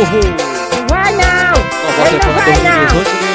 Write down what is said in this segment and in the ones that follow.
novo! Não vai não! Não vai não!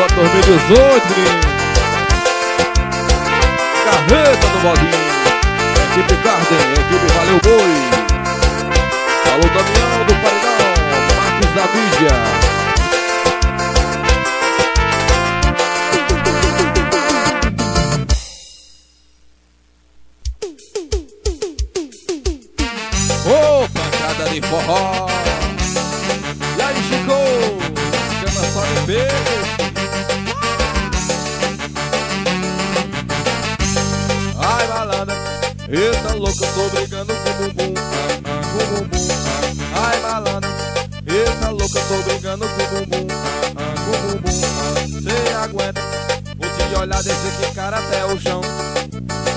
Bota 2018, menino. Carreta do Bodinho. Equipe Garden, equipe Valeu Boi. Alô, Damião do Painel, Marcos da Mídia. forró. E aí, Chico? Chama só bebê. Eita louco, eu tô brigando com o bumbum, com o bumbum. Ai malandro, eita louco, eu tô brigando com o bumbum, com o bumbum. Cê aguenta, vou te olhar desse cara até o chão.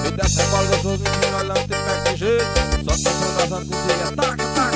E dessa bola dos outros me olhando, te pé de jeito. Só que eu não dançando com o dia, taca.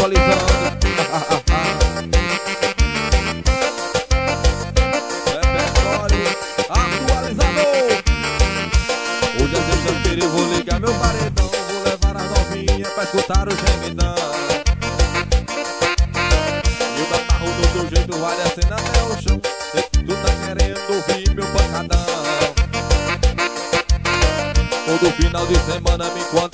atualizando. escutar o gemidão E o batarro do teu jeito vale a cena até o chão e tu tá querendo ouvir meu pancadão Todo final de semana me conta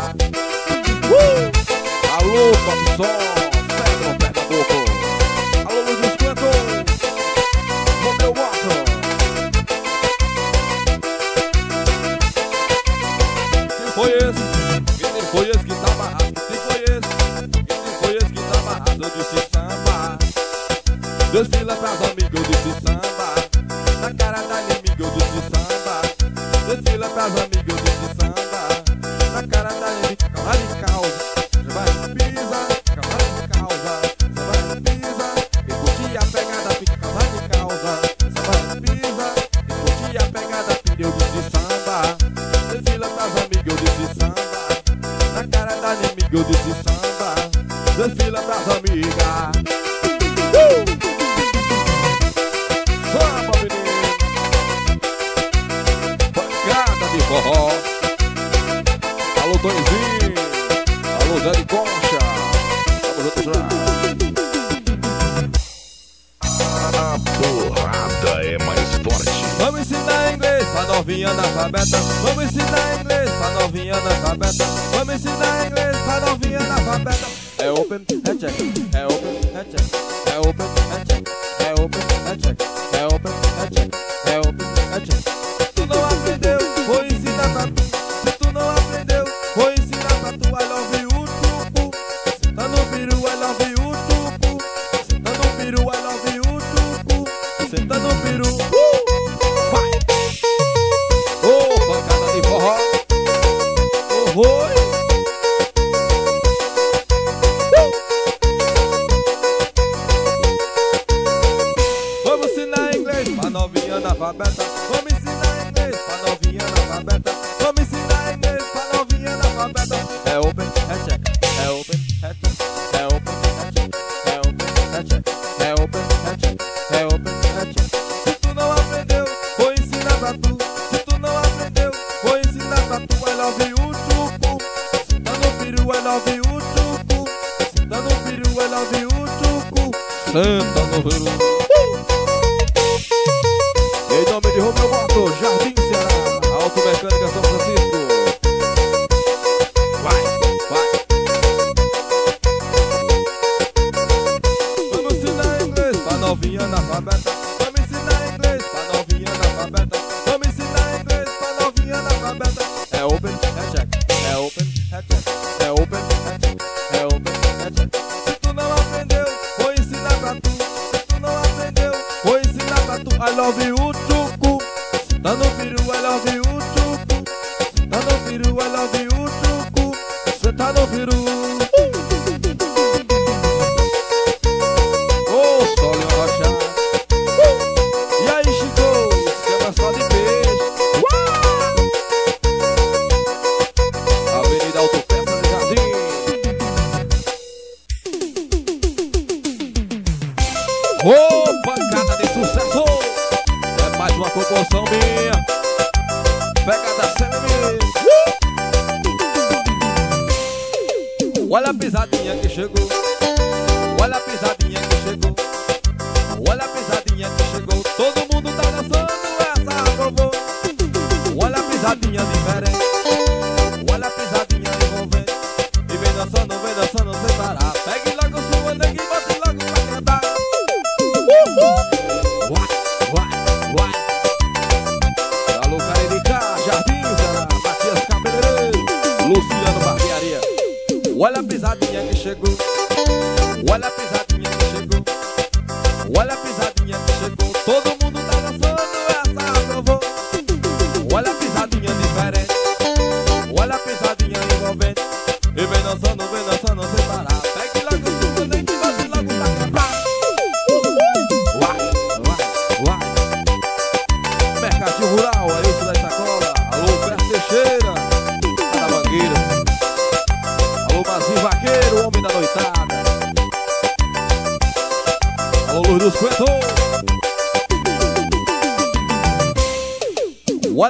Uh! Alô, Papo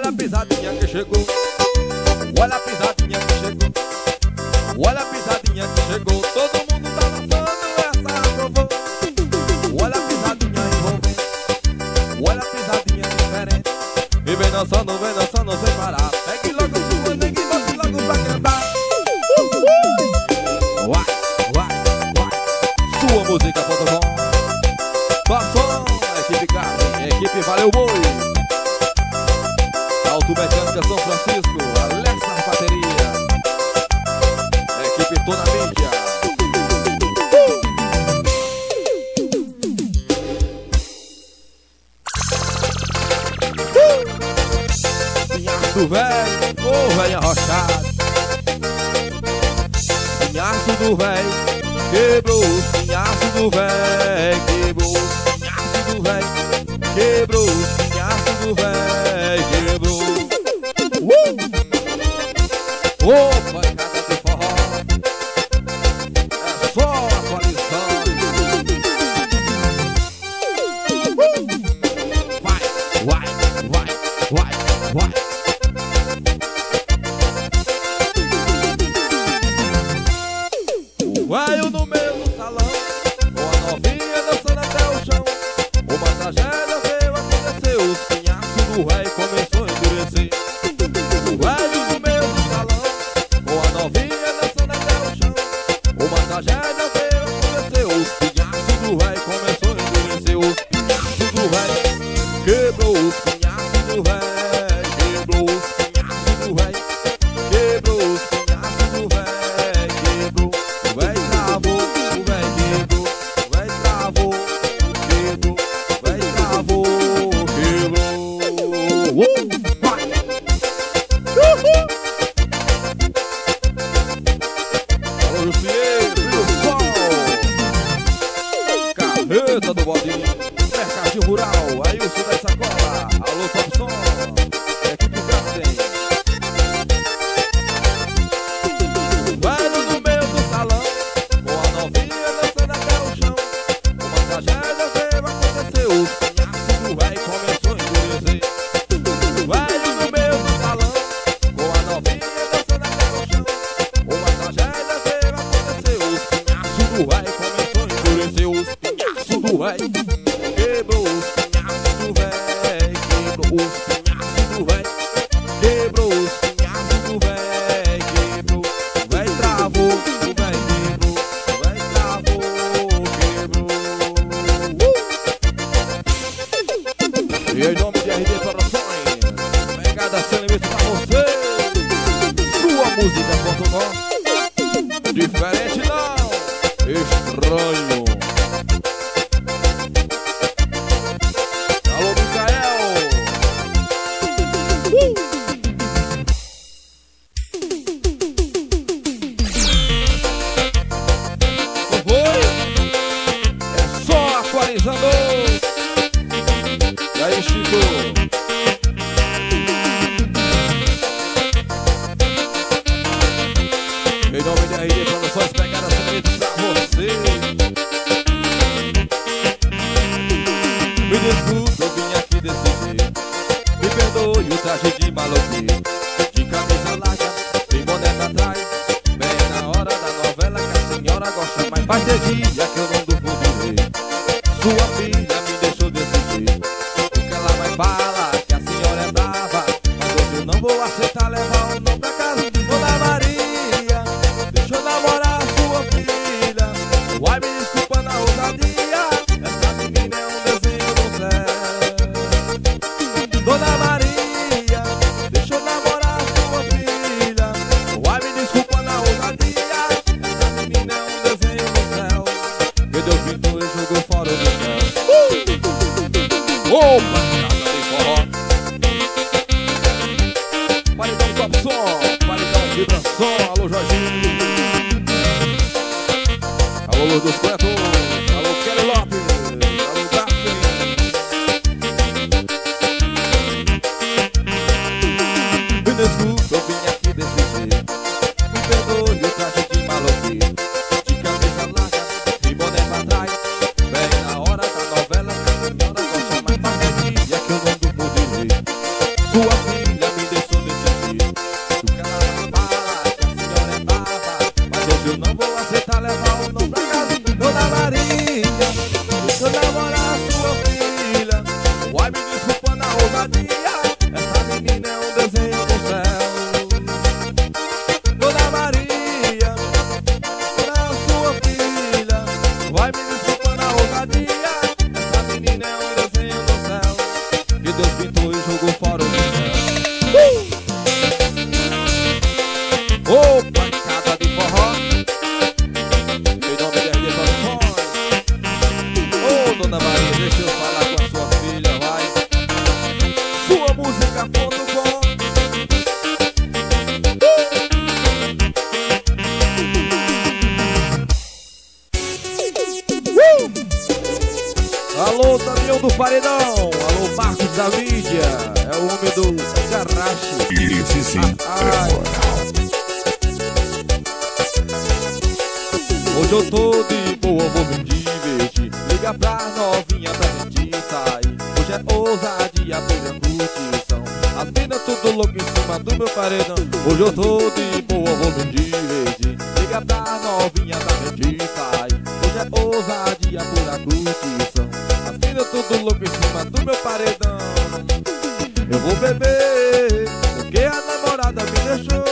Olha a pisadinha que chegou. Olha a pisadinha que chegou. Olha a pisadinha que chegou. Todo mundo tá dançando essa trovão. Olha a pisadinha envolvente. Olha a pisadinha diferente. E vem dançando, vem dançando sem parar. Pegue logo sua nega e bote logo pra cantar. Vai, vai, vai. Sua música, Potobon. Passou, equipe Carmen, equipe Valeu Boi. São Francisco, Alex bateria, equipe toda mídia. Pinhaço velho, ô velho arrochado. Pinhaço do velho, quebrou os do velho, quebrou os do velho, quebrou os do velho, quebrou. Bravo rollo. tô louco em cima do meu paredão. Hoje eu tô de boa, vou me divertir Liga pra novinha da gente pai Hoje é ousadia, pura curtição. As minas tudo louco em cima do meu paredão. Eu vou beber, porque a namorada me deixou.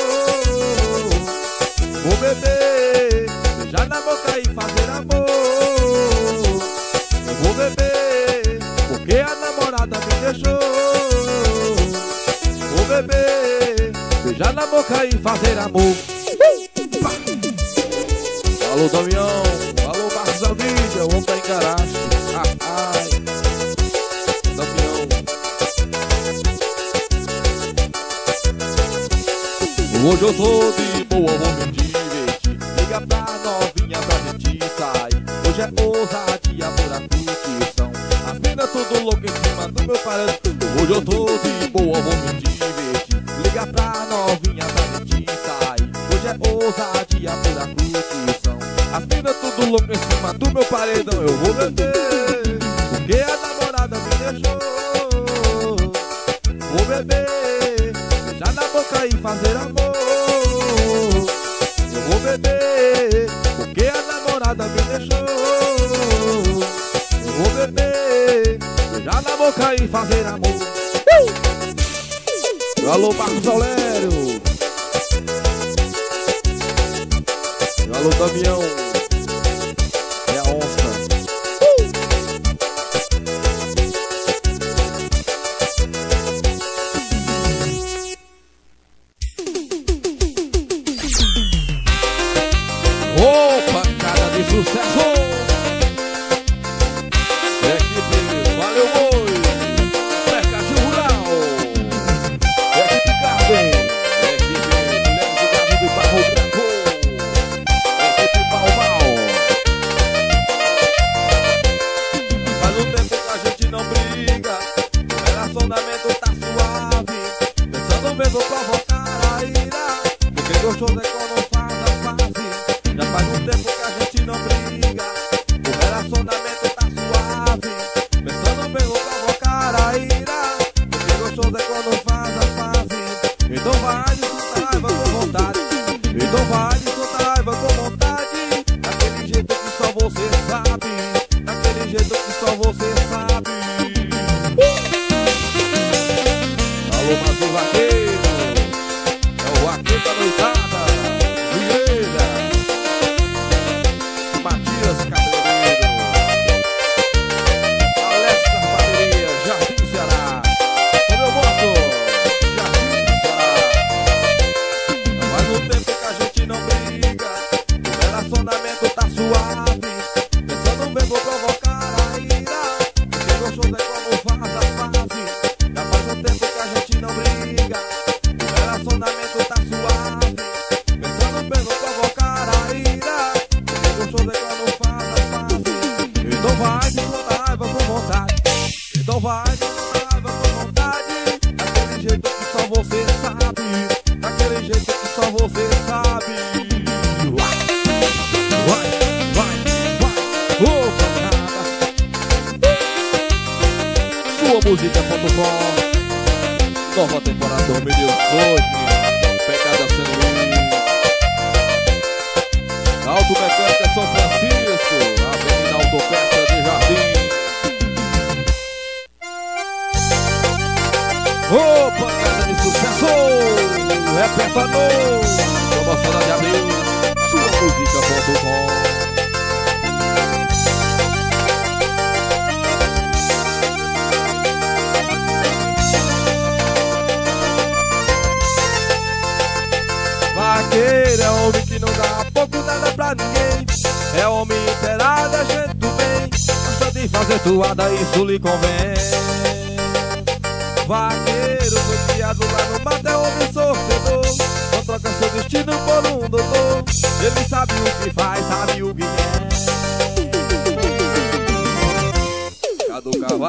Vou beber boca e fazer amor. Uhum. Alô, Damião. Alô, Marcos Aulério. Alô, Damião.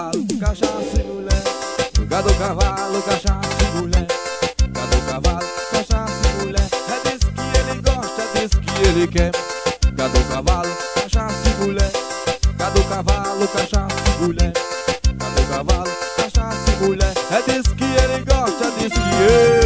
cavalo, cachaça e mulher. Gado cavalo, cachaça e mulher. Gado cavalo, cachaça e mulher. É disso que ele gosta, é disso que ele quer. Gado cavalo, cachaça e mulher. Gado cavalo, cachaça e mulher. Gado cavalo, cachaça e mulher. É disso que ele gosta, é disso que ele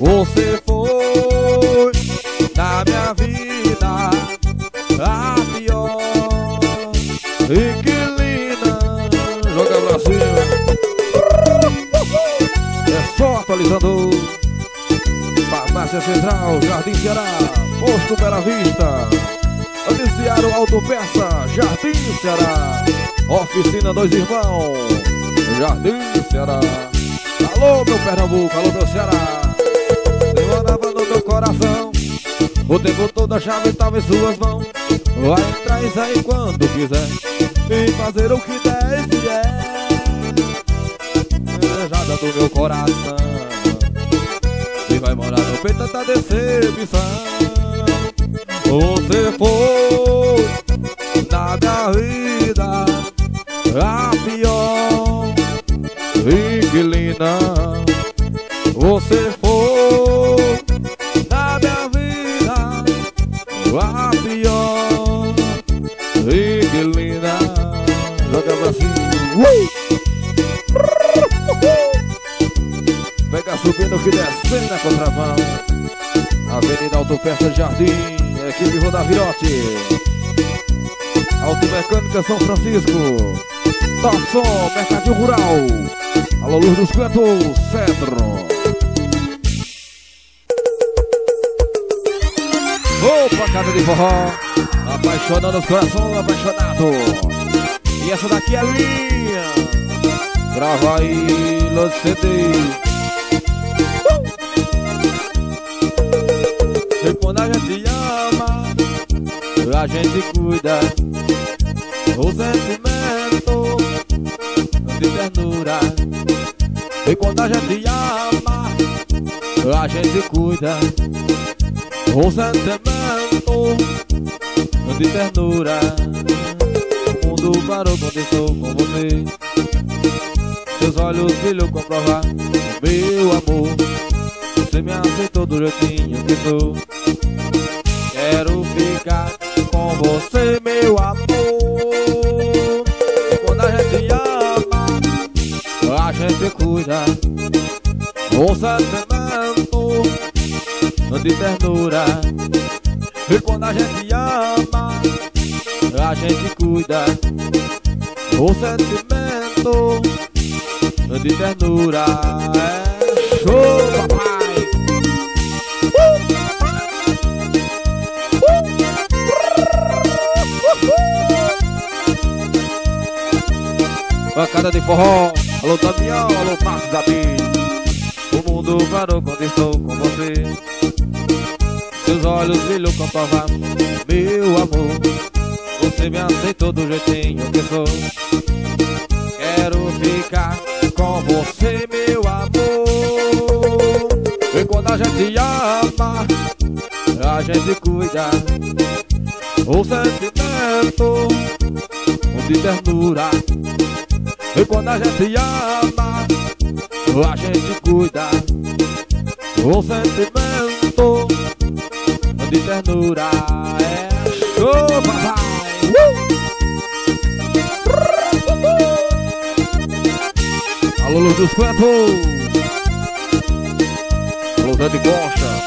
Você foi da minha vida a pior. E que linda, joga Brasil. É só atualizando. Farmácia Central, Jardim Ceará, Posto Bela Vista. Aliciaro Autopeça, Jardim Ceará. Oficina Dois Irmãos, Jardim Ceará. Alô, meu Pernambuco, alô, meu Ceará meu coração. O tempo todo a chave tava em suas mãos. Vai entrar e sair quando quiser E fazer o que der e vier Beijada do meu coração. E vai morar no peito da decepção. Você foi na minha vida A pior. Inquilina Você subindo que descendo na contramão. Avenida Autopeça Jardim, equipe Rodavirote. Automecânica São Francisco. Tassom, Mercadinho Rural. Alô, Luz dos Cantos, Cedro. Opa, casa de forró. Apaixonando os corações apaixonados. E essa daqui é linha. Grava aí, Los quando a gente ama, a gente cuida. O sentimento de ternura. E quando a gente ama, a gente cuida. O sentimento de ternura. O mundo parou quando estou com você. Seus olhos brilham comprovar meu amor. Você me aceitou do jeitinho que sou. Quero ficar com você, meu amor. Quando a gente ama, a gente cuida. O sentimento de ternura. E quando a gente ama, a gente cuida. O sentimento de ternura é show, Bancada de forró, alô Damião, alô Marcos Davi. O mundo parou quando estou com você. Seus olhos brilham com prova, meu amor. Você me aceitou do jeitinho que sou. Quero ficar com você, meu amor. E quando a gente ama, a gente cuida. O sentimento de ternura. E quando a gente ama, a gente cuida. O sentimento de ternura é show, papai. Uh! Alô, Luz dos Campos. Alô, de Costa.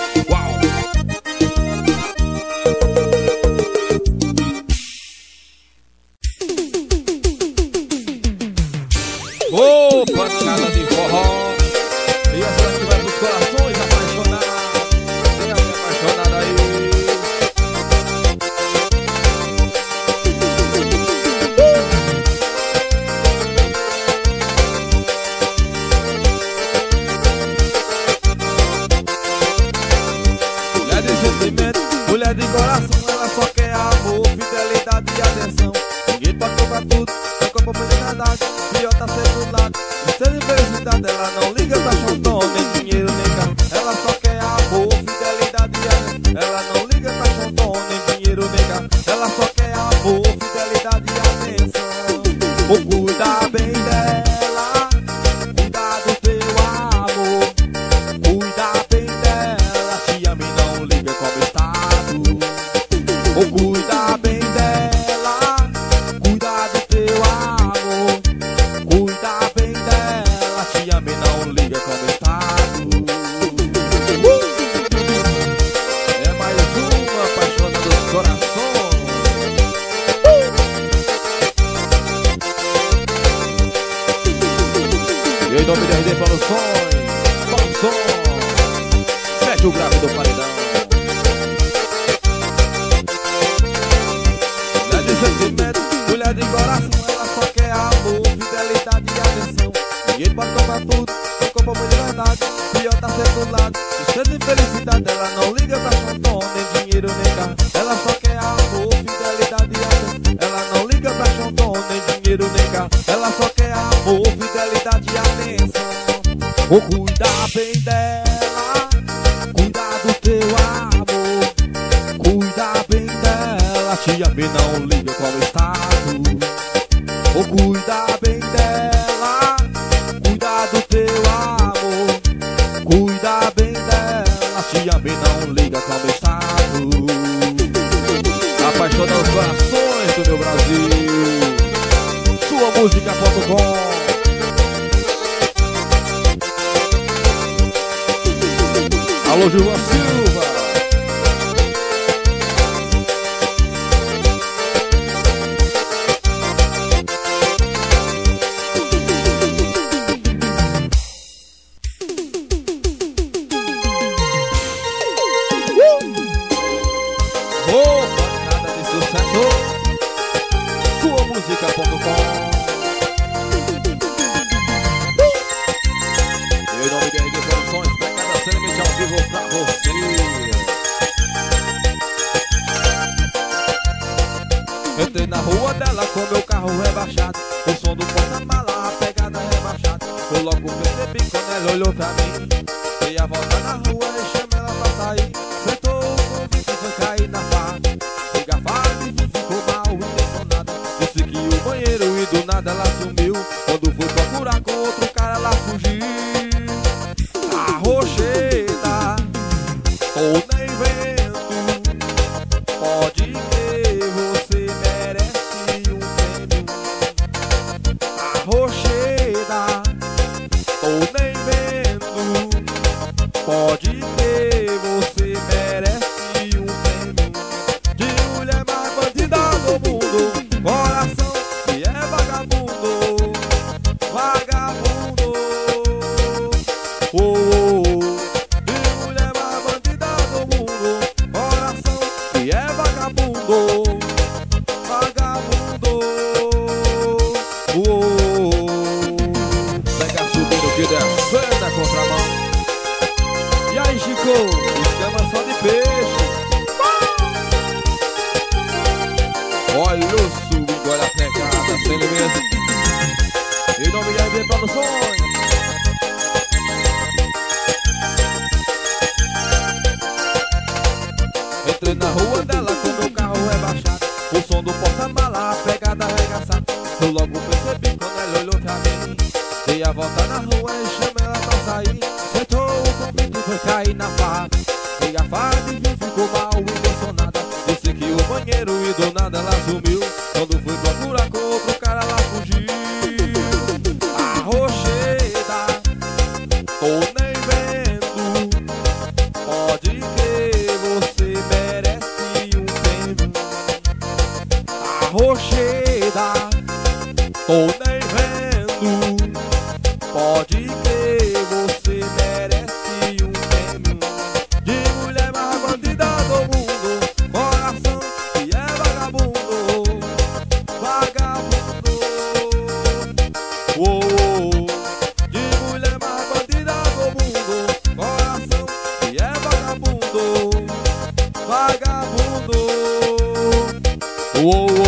Alô, Gilvaci.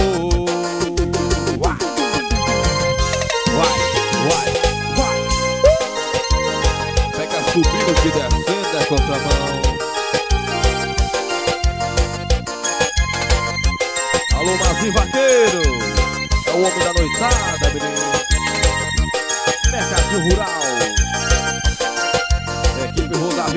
Uai, uai, uai, uai. Pega a contramão. Alô, Mazinho Vaqueiro. É o homem da noitada, menino. Mercadinho Rural. Equipe Rodar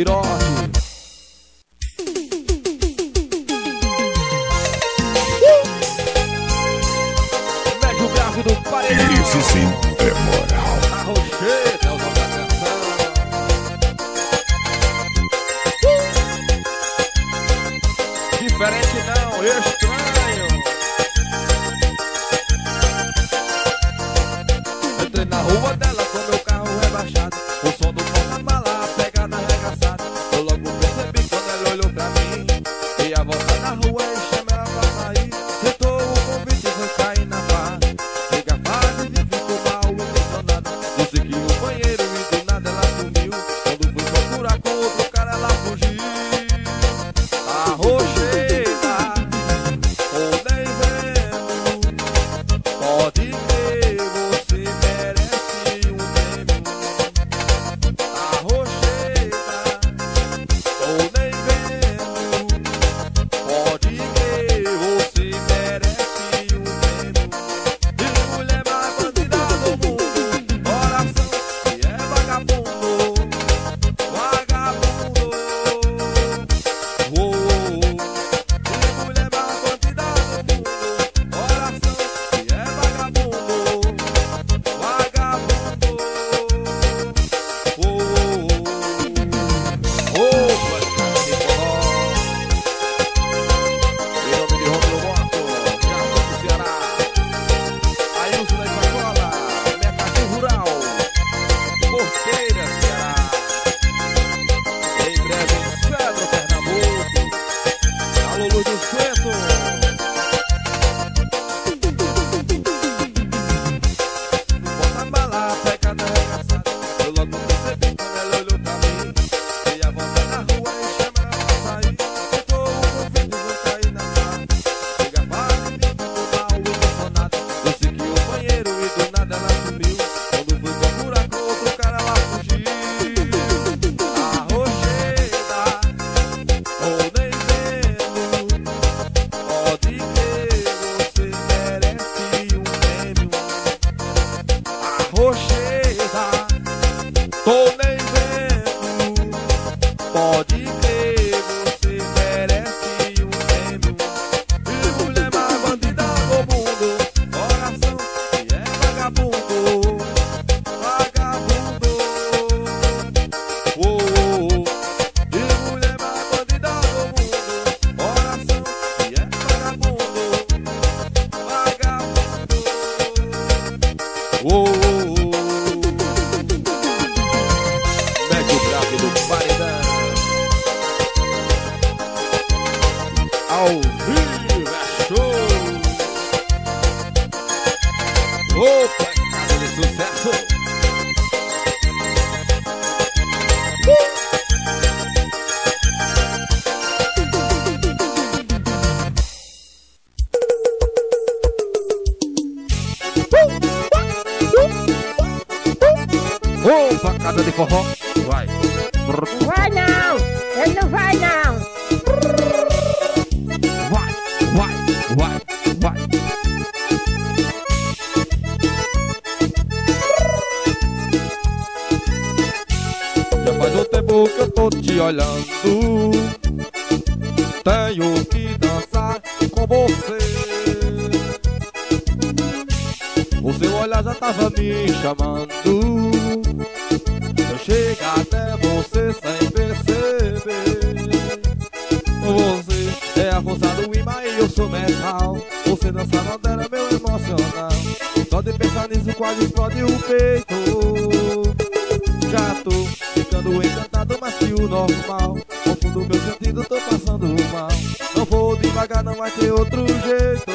vai ter outro jeito.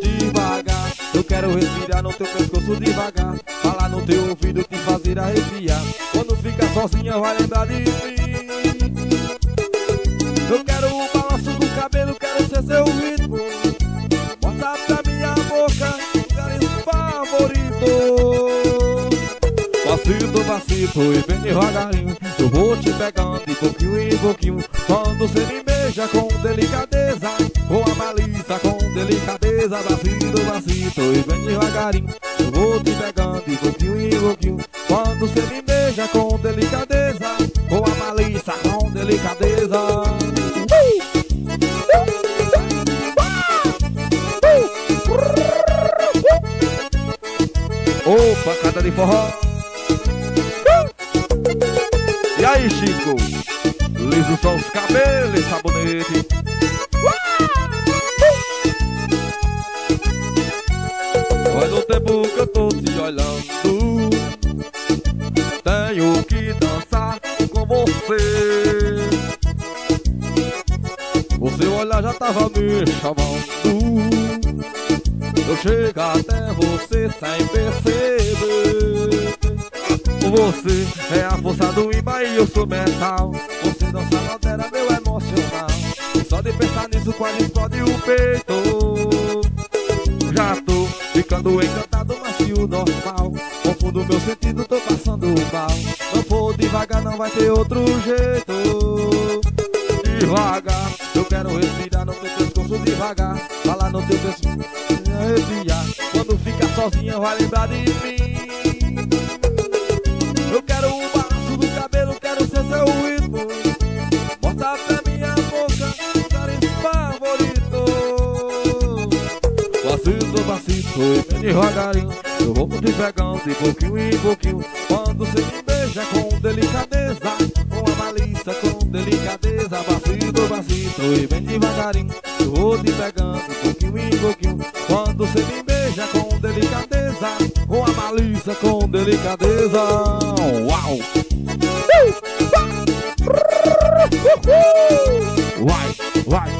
Devagar, eu quero respirar no teu pescoço devagar. Falar no teu ouvido, te fazer arrepiar. Quando fica sozinha, vai lembrar de mim. Eu quero o balanço do cabelo, quero ser seu ritmo. Passito, passito e bem devagarinho. Eu vou te pegando de pouquinho em pouquinho. Quando você me beija com delicadeza, com a malícia, com delicadeza. Passito, passito e bem devagarinho. Eu vou te pegando de pouquinho em pouquinho. Quando você me beija com delicadeza, com a malícia, com delicadeza. Opa, cada de forró. Aí, Chico? Liso só os cabelos, sabonete. Faz um tempo que eu tô te olhando. Tenho que dançar com você. O seu olhar já tava me chamando. Eu chego até você sem perceber. Você é a força do imã e eu sou metal. Você dança na altera meu emocional. Só de pensar nisso quase explode o peito. Já tô ficando encantado, macio normal. Confundo meu sentido, tô passando mal. Não vou devagar, não vai ter outro jeito. Devagar, eu quero respirar no teu pescoço devagar. Falar no teu pescoço. Quando fica sozinha, vai lembrar de mim. Eu quero o balanço do cabelo, quero ser seu ritmo. Bota pra minha boca, lugares favoritos. Passito, passito e bem devagarinho Eu vou te pegando de pouquinho em pouquinho Quando você me beija com delicadeza. Com a malícia, com delicadeza. Passito, passito e bem devagarinho Eu vou te pegando de pouquinho em pouquinho Quando você me beija com delicadeza com delicadeza. Uau! Vai, vai,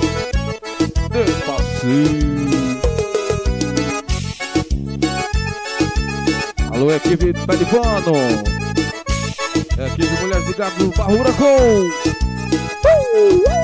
despacinho. Alô, equipe de pé de pano. Equipe Mulheres de Gado Barrura com. Uh, uh.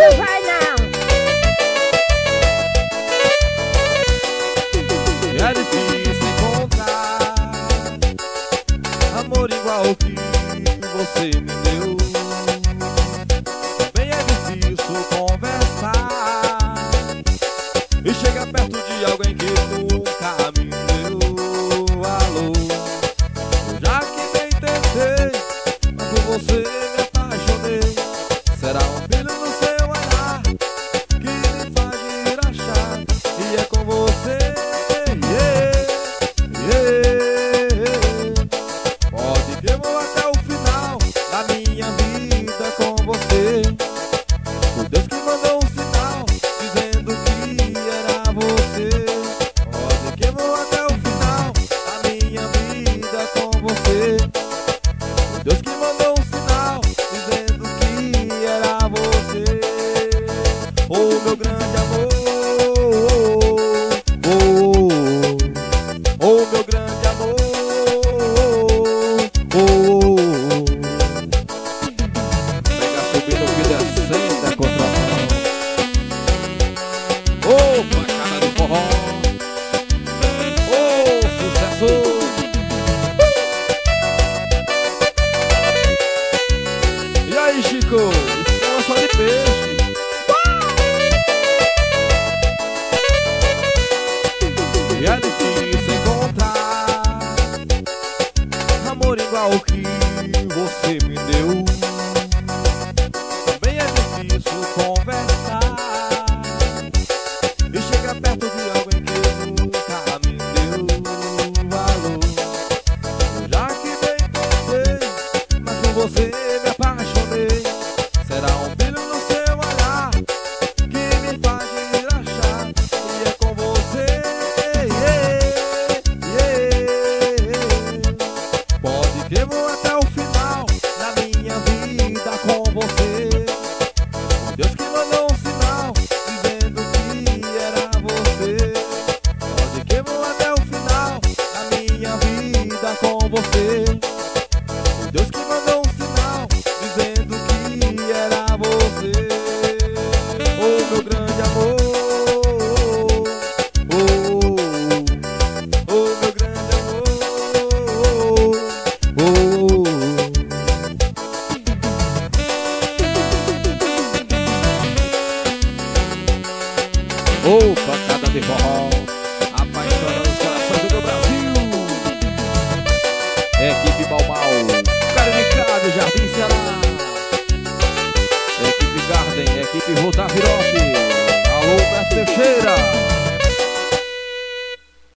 não vai não. É difícil encontrar amor igual que você me